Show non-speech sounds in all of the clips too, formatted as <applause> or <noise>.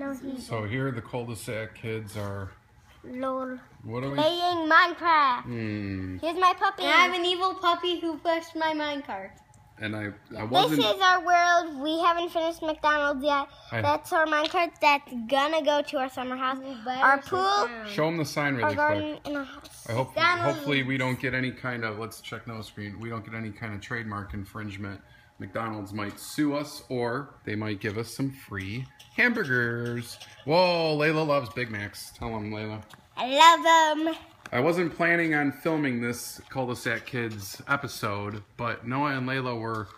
No, he. So here the cul-de-sac kids are. Lol. What are we? Playing Minecraft. Hmm. Here's my puppy. And I have an evil puppy who pushed my minecart. And I, I This wasn't. This is our world. We haven't finished McDonald's yet. I- That's our minecart that's gonna go to our summer house. Our pool, Show them the sign our really quick. garden, and our house. I hope, hopefully we don't get any kind of, let's check no screen, we don't get any kind of trademark infringement. McDonald's might sue us or they might give us some free hamburgers. Whoa, Layla loves Big Macs. Tell them, Layla. I love them. I wasn't planning on filming this Cul-de-sac Kids episode, but Noah and Layla were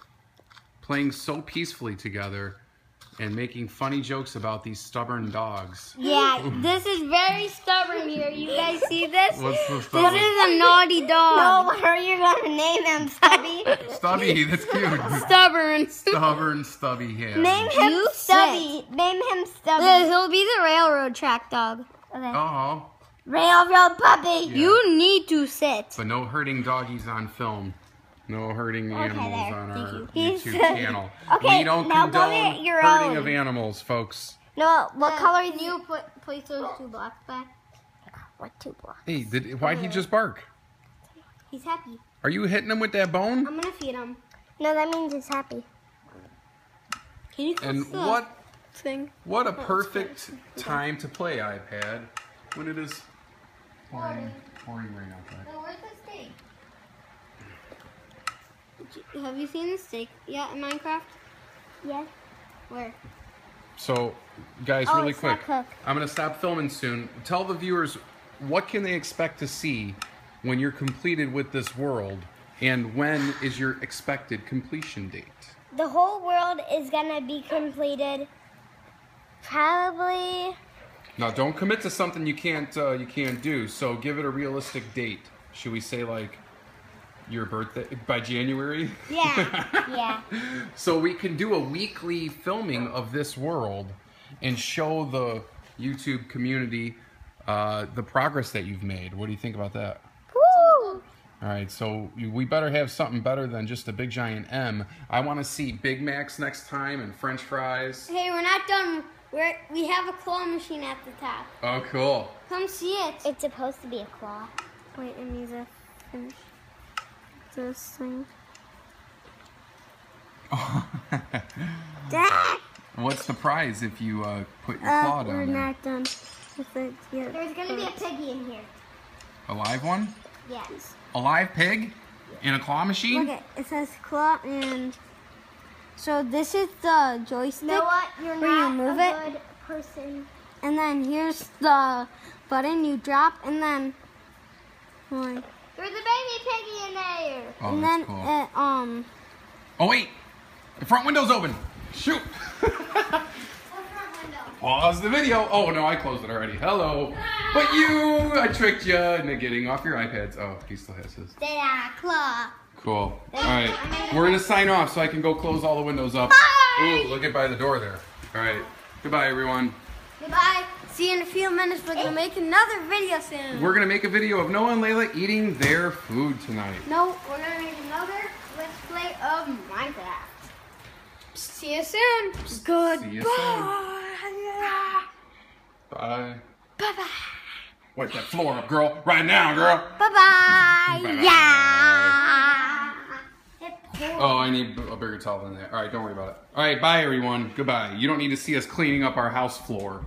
playing so peacefully together and making funny jokes about these stubborn dogs. Yeah, this is very stubborn here. You guys see this? What's the This is a naughty No, dog. what are you gonna name him, Stubby? Stubby, that's cute. Stubborn. Stubborn, stubby hand. Name him You Stubby. Name him Stubby. Liz, he'll be the railroad track dog. Okay. Uh-oh. Railroad puppy. Yeah. You need to sit. but no hurting doggies on film. No hurting animals there. on Thank our you. YouTube <laughs> channel. Okay, we don't now go condone get your hurting own. of animals, folks. No, what uh, color is you put place those two blocks back? What two blocks? Hey, did, why'd he uh, just bark? He's happy. Are you hitting him with that bone? I'm gonna feed him. No, that means he's happy. Can you And the what thing? what a oh, perfect time to play iPad when it is pouring, pouring rain outside. Have you seen the steak yet in Minecraft? Yes. Where? So, guys, Oh, really quick. I'm gonna stop filming soon. Tell the viewers what can they expect to see when you're completed with this world, and when is your expected completion date? The whole world is gonna be completed. Probably. Now, don't commit to something you can't uh, you can't do. So, give it a realistic date. Should we say like your birthday by January? Yeah. <laughs> yeah. So we can do a weekly filming of this world and show the YouTube community uh, the progress that you've made. What do you think about that? Woo! All right, so we better have something better than just a big giant M. I want to see Big Macs next time and French fries. Hey, we're not done. We're we have a claw machine at the top. Oh, cool. Come see it. It's supposed to be a claw. Wait, it needs a finish. This thing. <laughs> Dad! What's the prize if you uh, put your Uh, claw we're down there? not done with it yet. There's gonna be a piggy in here. A live one? Yes. A live pig? In a claw machine? Look, it, it says claw and. So this is the joystick, You know what? You're Where you move a it? good person. and then here's the button you drop, and then. Like, There's a baby piggy in there. Oh, and that's then cool. it, um. Oh, wait! The front window's open! Shoot! <laughs> Pause the video. Oh no, I closed it already. Hello. But you, I tricked you into getting off your iPads. Oh, he still has his. They are claw. Cool. All right, we're gonna sign off so I can go close all the windows up. Ooh, look at by the door there. All right. Goodbye, everyone. Goodbye. See you in a few minutes. We're gonna make another video soon. We're gonna make a video of Noah and Layla eating their food tonight. No, we're gonna make another let's play of Minecraft. See you soon. Goodbye. Bye. Bye bye. Wipe that floor up, girl. Right now, girl. Bye bye. Bye-bye. Yeah. Oh, I need a bigger towel than that. All right, don't worry about it. All right, bye, everyone. Goodbye. You don't need to see us cleaning up our house floor.